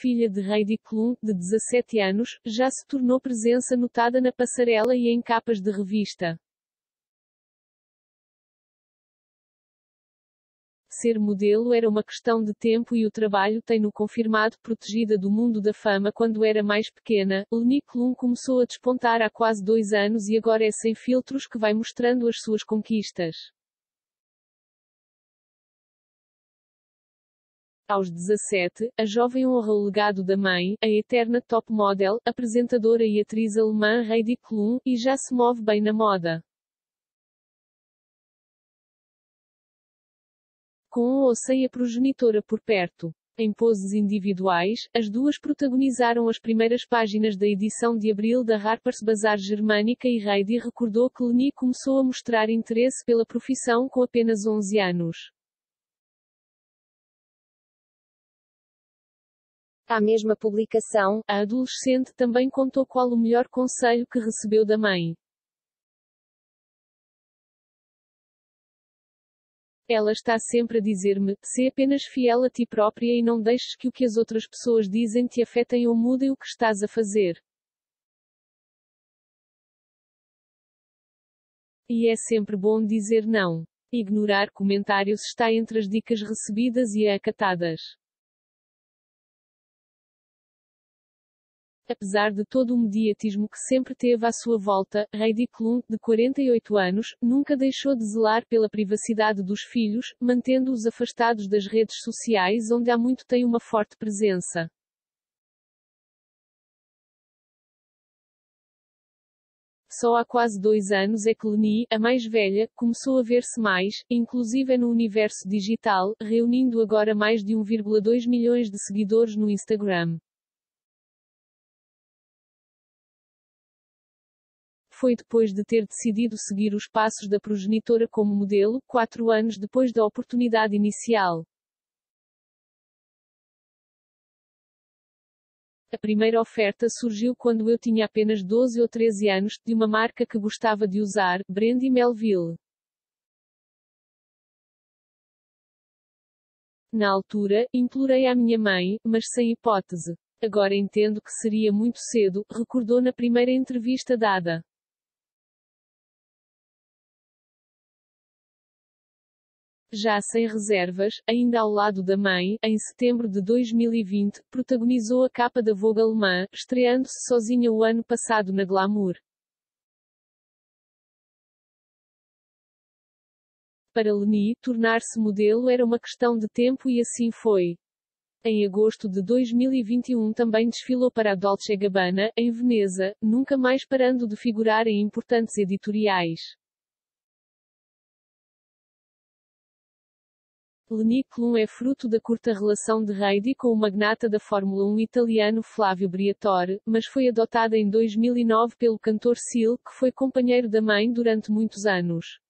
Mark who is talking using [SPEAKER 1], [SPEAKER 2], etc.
[SPEAKER 1] filha de Heidi Klum, de 17 anos, já se tornou presença notada na passarela e em capas de revista. Ser modelo era uma questão de tempo e o trabalho tem-no confirmado protegida do mundo da fama quando era mais pequena. Leni Klum começou a despontar há quase dois anos e agora é sem filtros que vai mostrando as suas conquistas. Aos 17, a jovem honra o legado da mãe, a eterna top model, apresentadora e atriz alemã Heidi Klum, e já se move bem na moda. Com ou sem a progenitora por perto. Em poses individuais, as duas protagonizaram as primeiras páginas da edição de abril da Harper's Bazaar Germânica e Heidi recordou que Leni começou a mostrar interesse pela profissão com apenas 11 anos.
[SPEAKER 2] À mesma publicação,
[SPEAKER 1] a adolescente também contou qual o melhor conselho que recebeu da mãe. Ela está sempre a dizer-me: "Se apenas fiel a ti própria e não deixes que o que as outras pessoas dizem te afetem ou mudem o que estás a fazer. E é sempre bom dizer não. Ignorar comentários está entre as dicas recebidas e acatadas. Apesar de todo o mediatismo que sempre teve à sua volta, Heidi Klum, de 48 anos, nunca deixou de zelar pela privacidade dos filhos, mantendo-os afastados das redes sociais onde há muito tem uma forte presença. Só há quase dois anos é que Leni, a mais velha, começou a ver-se mais, inclusive no universo digital, reunindo agora mais de 1,2 milhões de seguidores no Instagram. Foi depois de ter decidido seguir os passos da progenitora como modelo, quatro anos depois da oportunidade inicial. A primeira oferta surgiu quando eu tinha apenas 12 ou 13 anos, de uma marca que gostava de usar, Brandy Melville. Na altura, implorei à minha mãe, mas sem hipótese. Agora entendo que seria muito cedo, recordou na primeira entrevista dada. Já sem reservas, ainda ao lado da mãe, em setembro de 2020, protagonizou a capa da Vogue alemã, estreando-se sozinha o ano passado na Glamour. Para Leni, tornar-se modelo era uma questão de tempo e assim foi. Em agosto de 2021 também desfilou para a Dolce Gabbana, em Veneza, nunca mais parando de figurar em importantes editoriais. Leni Klum é fruto da curta relação de Heidi com o magnata da Fórmula 1 italiano Flávio Briatore, mas foi adotada em 2009 pelo cantor Seal, que foi companheiro da mãe durante muitos anos.